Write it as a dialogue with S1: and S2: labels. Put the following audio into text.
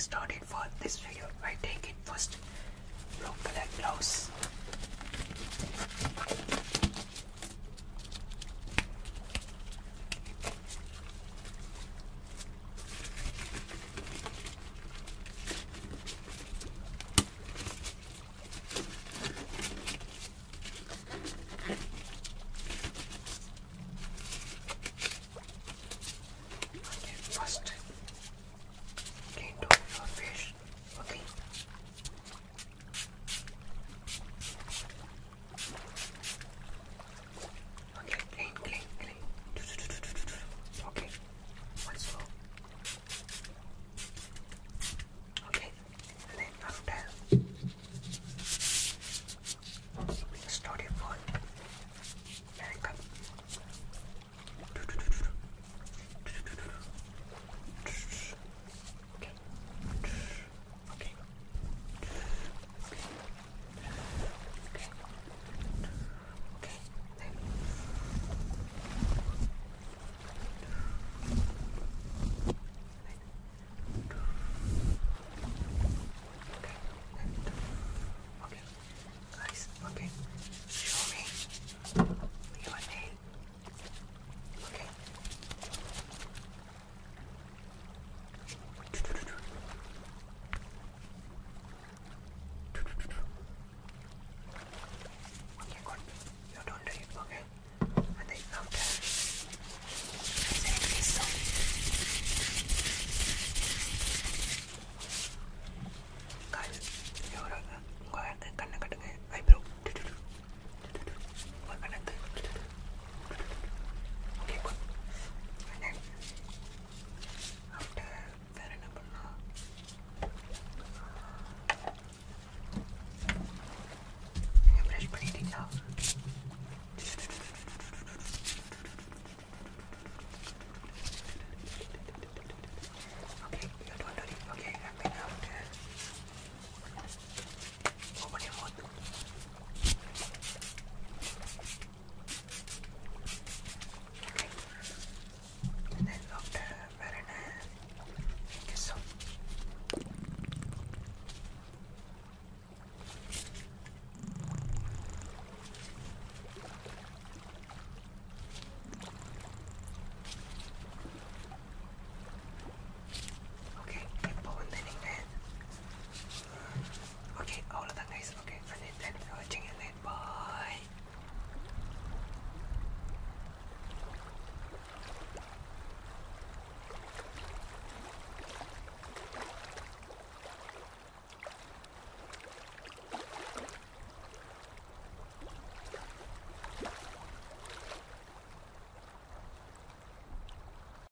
S1: started for this video, I take it first. Blue color gloves